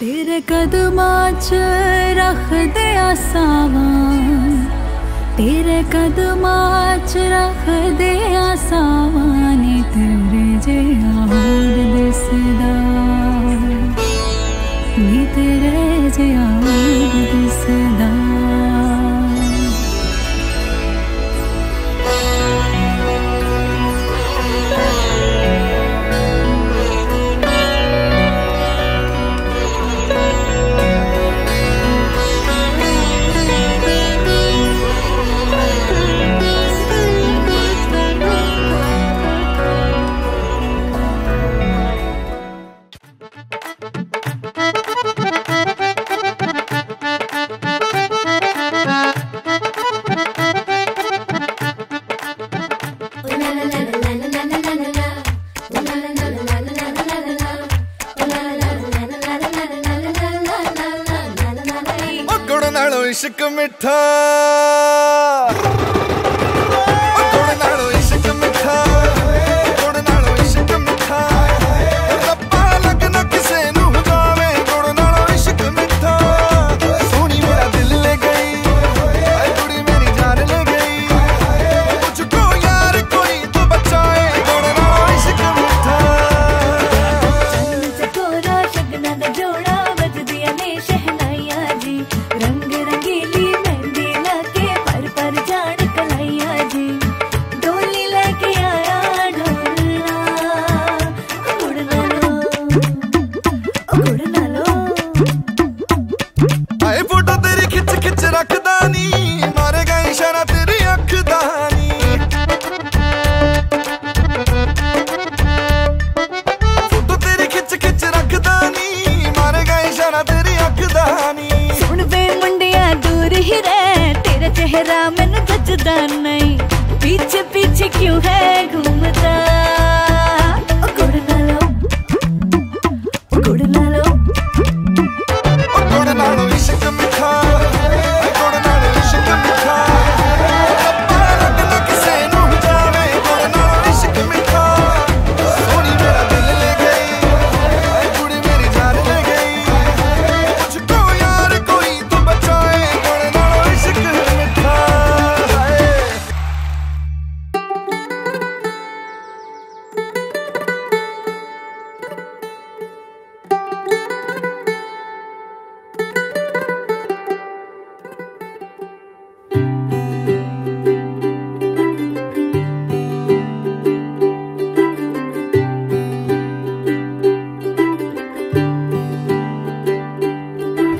तेरे कदमां च ते कदमास तेरे कदम्मास नी तेरे जया भ दिसदा नी तेरे जया ਉਹ ਗੁੜ ਨਾਲੋਂ ਇਸ਼ਕ ਮਿੱਠਾ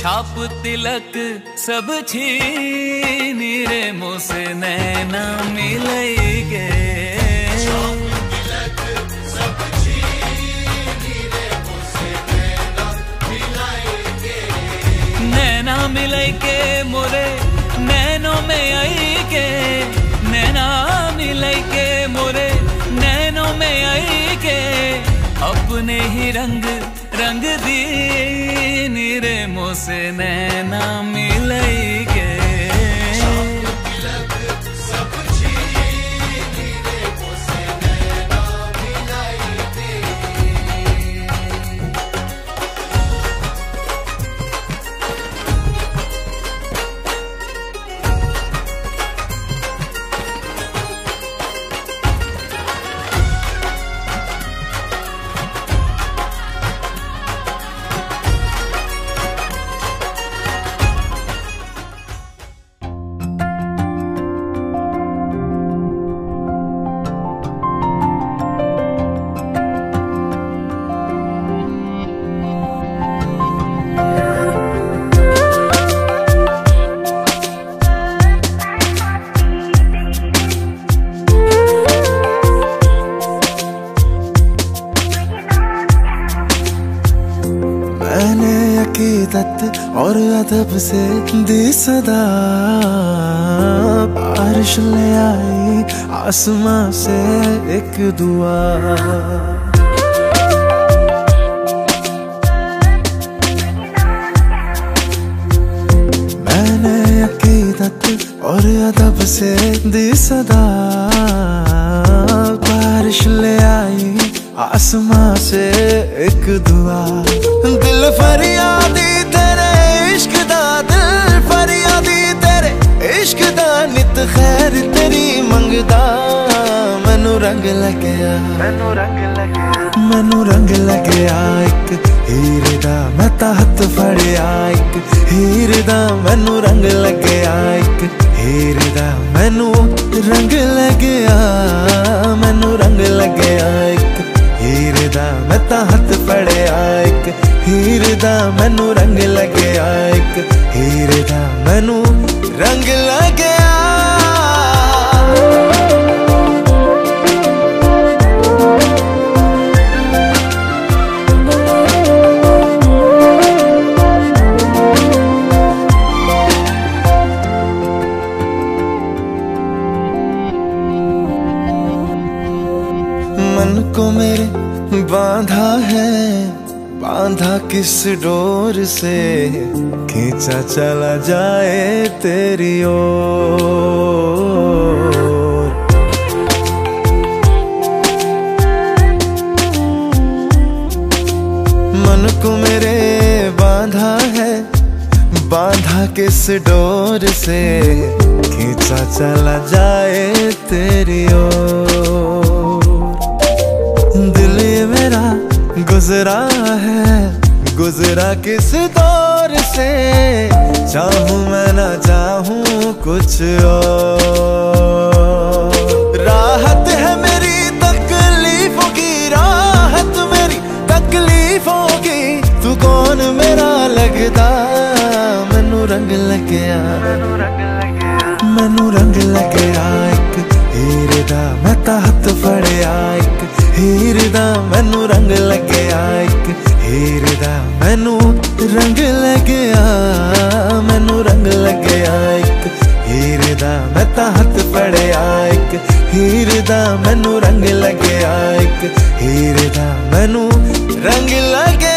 छाप तिलक सब छीन रे मुझसे नैना मिलेगे। नैना मिले के मोरे, नैनो में आई के नैना मिले के मोरे, नैनो में आई के अपने ही रंग रंग दी नीरे मोसे नैना मिले अकीदत और अदब से दी सदा। बारिश ले आई आसमां से एक दुआ। मैंने अकीदत और अदब से दी सदा। बारिश ले आई आसमां से एक दुआ दिल फरियादी तेरे इश्क दा दिल फरियादी तेरे इश्क दा नित खैर तेरी मंगदा मैनू रंग लगया मैनू रंग लगया मैनू रंग लगया एक हीर दा मैं ਤਾਂ ਹੱਥ ਫੜਿਆ ਇੱਕ ਹੀਰ ਦਾ ਮੈਨੂੰ ਰੰਗ ਲੱਗਿਆ ਇੱਕ ਹੀਰ ਦਾ ਮੈਨੂੰ ਰੰਗ ਲੱਗਿਆ ਮੈਨੂੰ ਰੰਗ ਲੱਗਿਆ ਇੱਕ ਹੀਰ ਦਾ ਮੈਨੂੰ ਰੰਗ ਲੱਗਿਆ मन को मेरे बांधा है बांधा किस डोर से खींचा चला जाए तेरी ओर। मन को मेरे बांधा है, बांधा किस डोर से खींचा चला जाए तेरी ओर। दिल मेरा गुजरा है, गुजरा किस दौर से? चाहूँ मैं ना चाहूँ कुछ और। राहत है मेरी, तकलीफों की राहत मेरी, तकलीफों की। तू कौन मेरा लगता? मैनू रंग लग गया। मैनू रंग लग गया एक हीरे दा। मैं तहत फड़या एक हीरे ਮੈਨੂੰ ਰੰਗ ਲੱਗਿਆ, ਇੱਕ ਹੀਰ ਦਾ ਮੈਨੂੰ ਰੰਗ ਲੱਗਿਆ, ਮੈਨੂੰ ਰੰਗ ਲੱਗਿਆ, ਇੱਕ ਹੀਰ ਦਾ ਮੈਂ ਤਾਂ ਹੱਥ ਫੜਿਆ, ਇੱਕ ਹੀਰ ਦਾ ਮੈਨੂੰ ਰੰਗ ਲੱਗਿਆ, ਇੱਕ ਹੀਰ ਦਾ ਮੈਨੂੰ ਰੰਗ ਲੱਗ